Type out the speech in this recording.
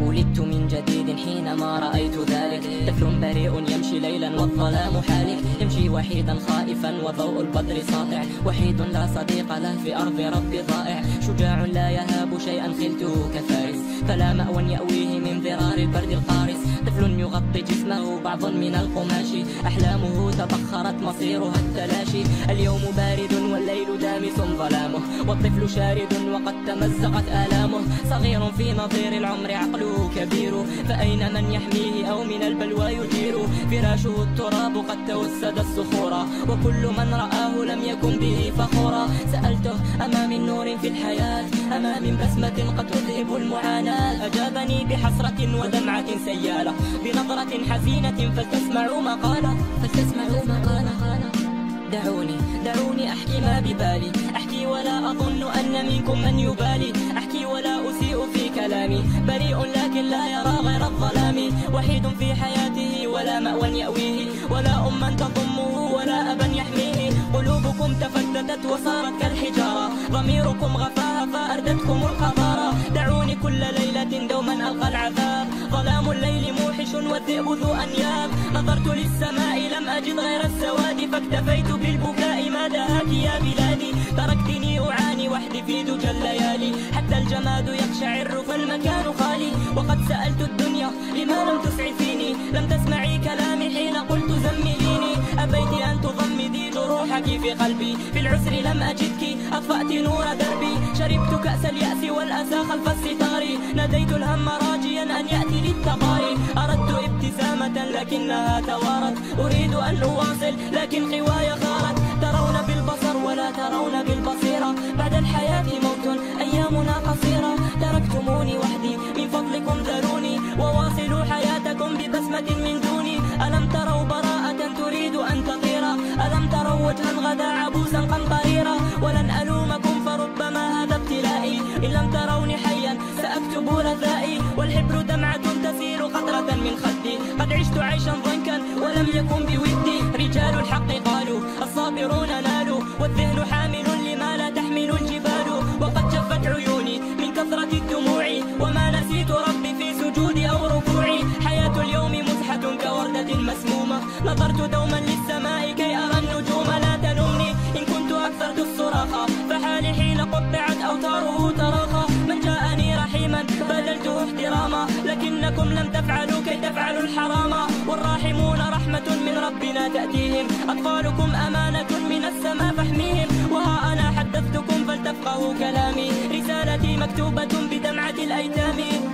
ولدت من جديد حينما رأيت ذلك. طفل بريء يمشي ليلا والظلام حالك. يمشي وحيدا خائفا وضوء البدر ساطع. وحيد لا صديق له في أرض ربي ضائع. شجاع لا يهاب شيئا خلته كفارس. فلا مأوى يأويه من ذرار البرد القارس. طفل يغطي جسمه بعض من القماش. أحلامه تبخرت مصيرها التلاشي. اليوم بارد والليل دامس ظلامه. والطفل شارد وقد تمزقت آلامه. صغير في نظير العمر عقله كبير. فأين من يحميه أو من البلوى يجير فراشه التراب قد توسد الصخورا وكل من رآه لم يكن به فخورا سألته أما من نور في الحياة؟ أما من بسمة قد تذهب المعاناة؟ أجابني بحسرة ودمعة سيالة. بنظرة حزينة فلتسمعوا مقالة فلتسمعوا مقالة دعوني دعوني أحكي ما ببالي. أحكي ولا أظن أن منكم من يبالي. أحكي ولا أسيء كلامي بريء لكن لا يرى غير الظلام. وحيد في حياته ولا مأوى يأويه. ولا أما تضمه ولا أبا يحميه. قلوبكم تفتتت وصارت كالحجارة. ضميركم غفاها فأردتكم القذارة دعوني كل ليلة دوما ألقى العذاب. ظلام الليل موحش والذئب ذو أنياب. نظرت للسماء لم أجد غير السواد فاكتفيت بالبكاء أعاني وحدي في دجى الليالي حتى الجماد يقشعر فالمكان خالي. وقد سألت الدنيا لما لم تسعفيني لم تسمعي كلامي حين قلت زمليني. أبيت أن تضمدي جروحك في قلبي. في العسر لم أجدك أطفأت نور دربي. شربت كأس اليأس والأسى خلف الستار. ناديت الهم راجيا أن يأتي للتقاري. أردت ابتسامة لكنها توارت. أريد أن أواصل لكن قواي لم تروني حيا سأكتب رثائي والحبر دمعة تسير قطرة من خدي. قد عشت عيشا ضنكا ولم يكن بودي. رجال الحق قالوا الصابرون نالوا والذهن حامل لما لا تحمل الجبال. وقد جفت عيوني من كثرة الدموع وما نسيت ربي في سجودي أو ركوعي. حياة اليوم مزحة كوردة مسمومة. نظرت دوما للسماء كي أرى النجوم لا تلومني. إن كنت أكثرت الصراخ فحالي حين قطعت أوتاره لكنكم لم تفعلوا كي تفعلوا الحرام. والراحمون رحمة من ربنا تأتيهم. أطفالكم أمانة من السماء فاحميهم. وها أنا حدثتكم فلتفقهوا كلامي. رسالتي مكتوبة بدمعة الأيتام.